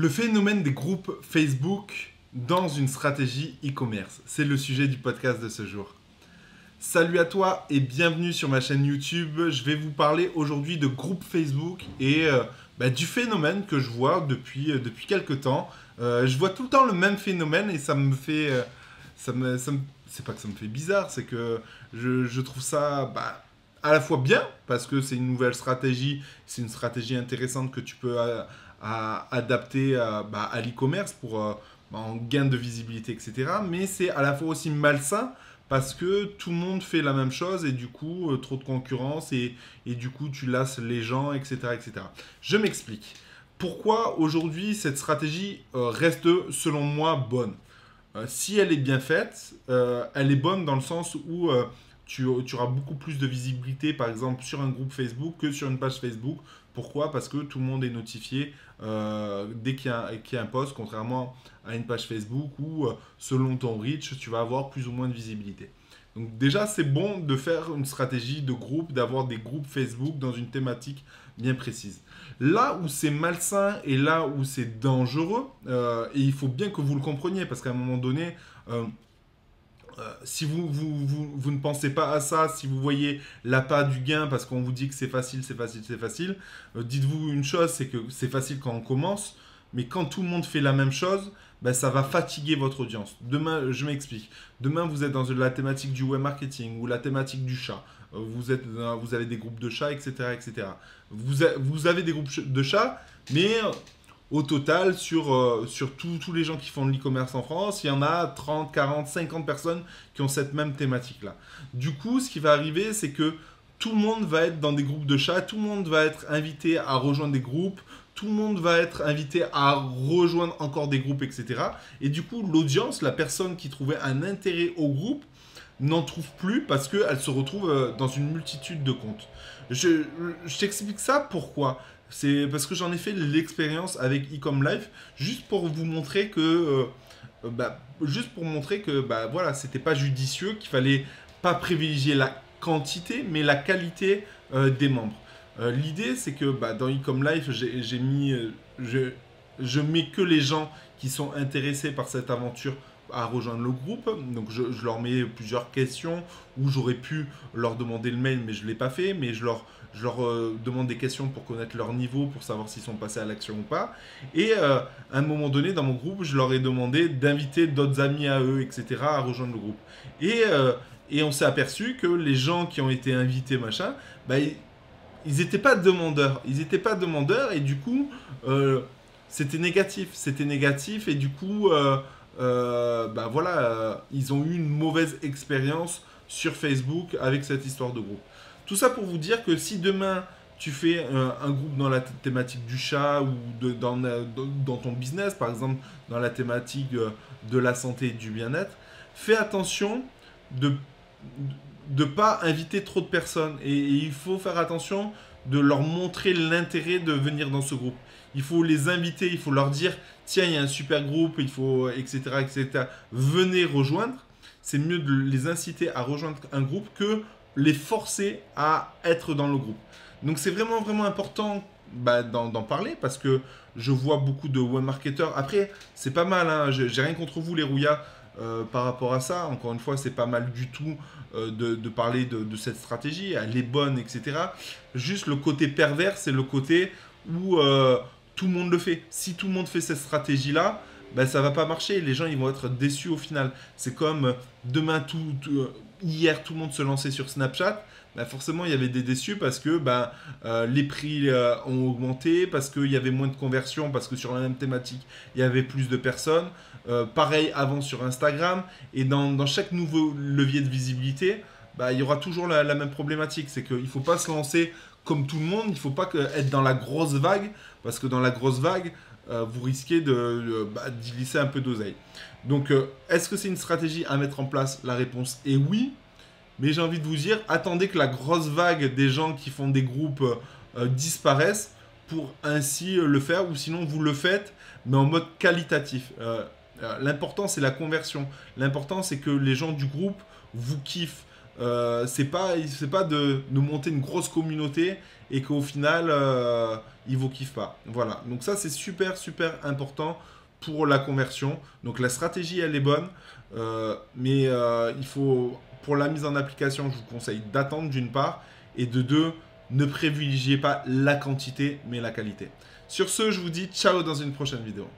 Le phénomène des groupes Facebook dans une stratégie e-commerce, c'est le sujet du podcast de ce jour. Salut à toi et bienvenue sur ma chaîne YouTube. Je vais vous parler aujourd'hui de groupes Facebook et euh, bah, du phénomène que je vois depuis, euh, quelques temps. Euh, je vois tout le temps le même phénomène et ça me fait... c'est pas que ça me fait bizarre, c'est que je, trouve ça bah, à la fois bien, parce que c'est une nouvelle stratégie, c'est une stratégie intéressante que tu peux à adapter à, bah, à l'e-commerce pour euh, bah, en gain de visibilité, etc. Mais c'est à la fois aussi malsain parce que tout le monde fait la même chose et du coup, euh, trop de concurrence et, et, du coup, tu lasses les gens, etc. etc. Je m'explique. Pourquoi aujourd'hui cette stratégie euh, reste selon moi bonne? Si elle est bien faite, elle est bonne dans le sens où tu, auras beaucoup plus de visibilité, par exemple, sur un groupe Facebook que sur une page Facebook pourquoi? Parce que tout le monde est notifié euh, dès qu'il y, a un post, contrairement à une page Facebook où, euh, selon ton reach, tu vas avoir plus ou moins de visibilité. Donc déjà, c'est bon de faire une stratégie de groupe, d'avoir des groupes Facebook dans une thématique bien précise. Là où c'est malsain et là où c'est dangereux, euh, et il faut bien que vous le compreniez, parce qu'à un moment donné, euh, si vous, vous, ne pensez pas à ça, si vous voyez l'appât du gain parce qu'on vous dit que c'est facile, c'est facile, c'est facile, euh, dites-vous une chose, c'est que c'est facile quand on commence, mais quand tout le monde fait la même chose, ben, ça va fatiguer votre audience. Demain, je m'explique. Demain, vous êtes dans la thématique du web marketing ou la thématique du chat. Euh, vous, êtes, vous avez des groupes de chats, etc. etc. Vous, vous avez des groupes de chats, mais au total, sur, euh, tous les gens qui font de l'e-commerce en France, il y en a 30, 40, 50 personnes qui ont cette même thématique-là. Du coup, ce qui va arriver, c'est que tout le monde va être dans des groupes de chats, tout le monde va être invité à rejoindre des groupes, tout le monde va être invité à rejoindre encore des groupes, etc. Et du coup, l'audience, la personne qui trouvait un intérêt au groupe, n'en trouve plus parce qu'elle se retrouve euh, dans une multitude de comptes. Je, t'explique ça pourquoi? C'est parce que j'en ai fait l'expérience avec Ecom Life, juste pour vous montrer que, euh, euh, bah, bah voilà, c'était pas judicieux, qu'il fallait pas privilégier la quantité, mais la qualité des membres. L'idée, c'est que bah, dans Ecom Life, j'ai mis, je, je mets que les gens qui sont intéressés par cette aventure à rejoindre le groupe. Donc je, leur mets plusieurs questions où j'aurais pu leur demander le mail, mais je ne l'ai pas fait. Mais je leur je leur euh, demande des questions pour connaître leur niveau, pour savoir s'ils sont passés à l'action ou pas. Et euh, à un moment donné, dans mon groupe, je leur ai demandé d'inviter d'autres amis à eux, etc., à rejoindre le groupe. Et, euh, et on s'est aperçu que les gens qui ont été invités, machin, bah, ils n'étaient pas demandeurs. Ils n'étaient pas demandeurs et du coup, c'était négatif. C'était négatif et du coup, bah voilà, ils ont eu une mauvaise expérience sur Facebook avec cette histoire de groupe. Tout ça pour vous dire que si demain tu fais un, groupe dans la thématique du chat ou de, dans, dans, ton business, par exemple dans la thématique euh, de la santé et du bien-être, fais attention de ne pas inviter trop de personnes. Et, il faut faire attention de leur montrer l'intérêt de venir dans ce groupe. Il faut les inviter, il faut leur dire, tiens, il y a un super groupe, il faut, etc., etc. Venez rejoindre. C'est mieux de les inciter à rejoindre un groupe que les forcer à être dans le groupe. Donc c'est vraiment vraiment important bah, d'en parler parce que je vois beaucoup de web marketeurs. Après, c'est pas mal, hein. j'ai rien contre vous les rouillas euh, par rapport à ça. Encore une fois, c'est pas mal du tout euh, de, parler de, cette stratégie. Elle est bonne, etc. Juste le côté pervers, c'est le côté où euh, tout le monde le fait. Si tout le monde fait cette stratégie-là, ben, ça va pas marcher. Les gens ils vont être déçus au final. C'est comme demain tout hier tout le monde se lançait sur Snapchat, bah forcément il y avait des déçus parce que bah, euh, les prix euh, ont augmenté, parce qu'il y avait moins de conversions, parce que sur la même thématique il y avait plus de personnes. Euh, pareil avant sur Instagram. Et dans, chaque nouveau levier de visibilité, bah, il y aura toujours la, même problématique. C'est qu'il ne faut pas se lancer comme tout le monde, il ne faut pas être dans la grosse vague, parce que dans la grosse vague, vous risquez de, bah, d'y glisser un peu d'oseille. Donc, euh, est-ce que c'est une stratégie à mettre en place La réponse est oui. Mais j'ai envie de vous dire, attendez que la grosse vague des gens qui font des groupes euh, disparaisse pour ainsi euh, le faire, ou sinon vous le faites, mais en mode qualitatif. L'important, c'est la conversion. L'important, c'est que les gens du groupe vous kiffent. Euh, c'est pas, c'est pas de, de, monter une grosse communauté et qu'au final, euh, ils vous kiffent pas. Voilà. Donc ça, c'est super, super important pour la conversion. Donc la stratégie, elle est bonne, euh, mais euh, il faut, pour la mise en application, je vous conseille d'attendre d'une part, et de deux, ne privilégiez pas la quantité, mais la qualité. Sur ce, je vous dis ciao dans une prochaine vidéo.